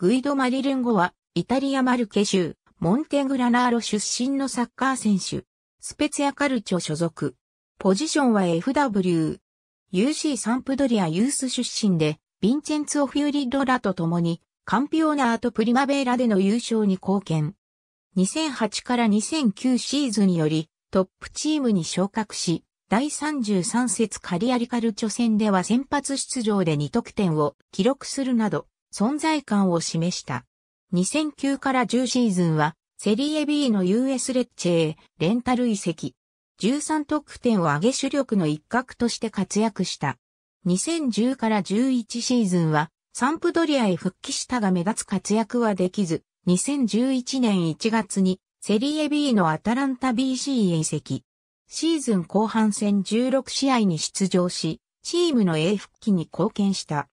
グイド・マリルンゴは、イタリアマルケ州、モンテグラナーロ出身のサッカー選手。スペツィアカルチョ所属。ポジションは FW。UC サンプドリアユース出身で、ヴィンチェンツォ・フューリッドらと共に、カンピオナート・プリマベーラでの優勝に貢献。2008から2009シーズンより、トップチームに昇格し、第33節カリアリカルチョ戦では先発出場で2得点を記録するなど、存在感を示した。2009から10シーズンは、セリエ B の US レッチェへレンタル移籍。13得点を上げ主力の一角として活躍した。2010から11シーズンは、サンプドリアへ復帰したが目立つ活躍はできず、2011年1月にセリエ B のアタランタ BC へ移籍。シーズン後半戦16試合に出場し、チームの A 復帰に貢献した。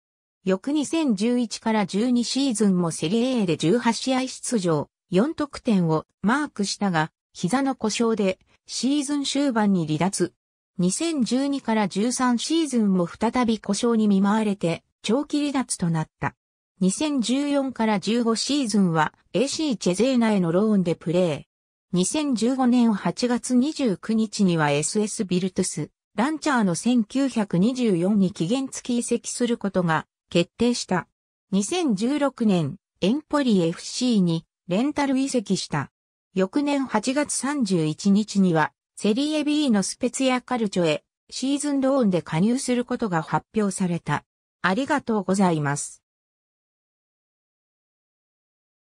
翌2011から12シーズンもセリエ A で18試合出場、4得点をマークしたが、膝の故障でシーズン終盤に離脱。2012から13シーズンも再び故障に見舞われて長期離脱となった。2014から15シーズンは AC チェゼーナへのローンでプレー。2015年8月29日には SS ビルトゥス、ランチャーの1924に期限付き移籍することが決定した。2016年、エンポリ FC にレンタル移籍した。翌年8月31日には、セリエ B のスペツヤカルチョへシーズンローンで加入することが発表された。ありがとうございます。